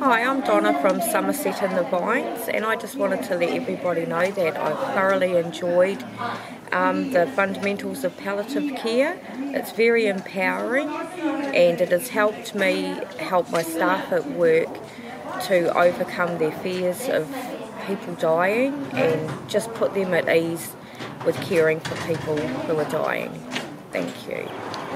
Hi, I'm Donna from Summerset in the Vines, and I just wanted to let everybody know that I've thoroughly enjoyed um, the fundamentals of palliative care. It's very empowering, and it has helped me help my staff at work to overcome their fears of people dying and just put them at ease with caring for people who are dying. Thank you.